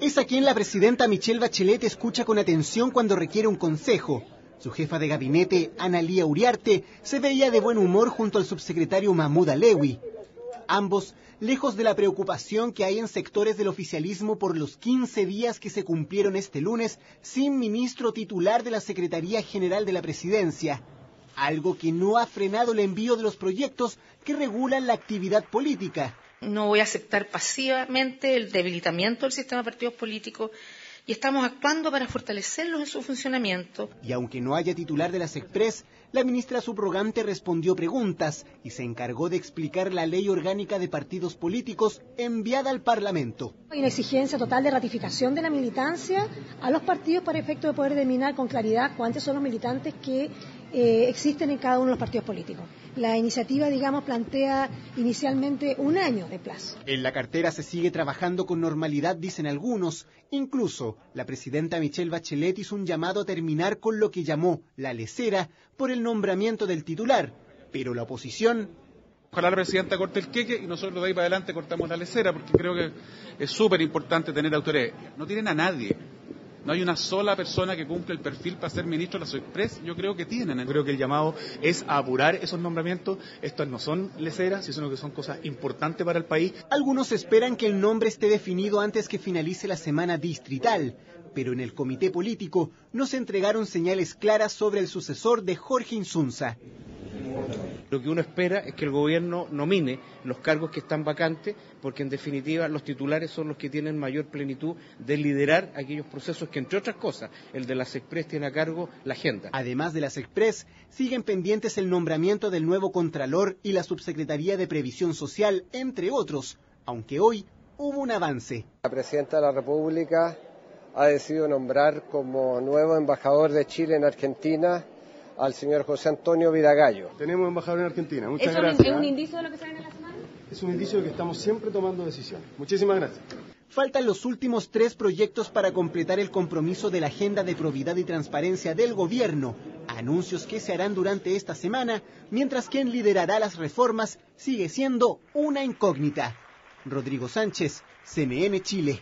Es a quien la presidenta Michelle Bachelet escucha con atención cuando requiere un consejo. Su jefa de gabinete, Analía Uriarte, se veía de buen humor junto al subsecretario Mahmoud Alewi. Ambos, lejos de la preocupación que hay en sectores del oficialismo por los 15 días que se cumplieron este lunes sin ministro titular de la Secretaría General de la Presidencia, algo que no ha frenado el envío de los proyectos que regulan la actividad política. No voy a aceptar pasivamente el debilitamiento del sistema de partidos políticos y estamos actuando para fortalecerlos en su funcionamiento. Y aunque no haya titular de las Express, la ministra subrogante respondió preguntas y se encargó de explicar la ley orgánica de partidos políticos enviada al Parlamento. Hay una exigencia total de ratificación de la militancia a los partidos para efecto de poder determinar con claridad cuántos son los militantes que eh, existen en cada uno de los partidos políticos. La iniciativa, digamos, plantea inicialmente un año de plazo. En la cartera se sigue trabajando con normalidad, dicen algunos. Incluso la presidenta Michelle Bachelet hizo un llamado a terminar con lo que llamó la lecera por el nombramiento del titular. Pero la oposición Ojalá la presidenta corte el queque y nosotros de ahí para adelante cortamos la lecera, porque creo que es súper importante tener autoridad. No tienen a nadie. No hay una sola persona que cumple el perfil para ser ministro de la SOEXPRES. Yo creo que tienen. Yo creo que el llamado es a apurar esos nombramientos. Estas no son leceras, sino que son cosas importantes para el país. Algunos esperan que el nombre esté definido antes que finalice la semana distrital, pero en el comité político no se entregaron señales claras sobre el sucesor de Jorge Insunza. Lo que uno espera es que el gobierno nomine los cargos que están vacantes, porque en definitiva los titulares son los que tienen mayor plenitud de liderar aquellos procesos que, entre otras cosas, el de las Express tiene a cargo la agenda. Además de las Express, siguen pendientes el nombramiento del nuevo Contralor y la Subsecretaría de Previsión Social, entre otros, aunque hoy hubo un avance. La Presidenta de la República ha decidido nombrar como nuevo embajador de Chile en Argentina al señor José Antonio Vidagallo. Tenemos embajador en Argentina. Muchas ¿Es gracias. ¿Es un indicio de lo que se viene en la semana? Es un indicio de que estamos siempre tomando decisiones. Muchísimas gracias. Faltan los últimos tres proyectos para completar el compromiso de la Agenda de Probidad y Transparencia del Gobierno, anuncios que se harán durante esta semana, mientras quien liderará las reformas sigue siendo una incógnita. Rodrigo Sánchez, CNN Chile.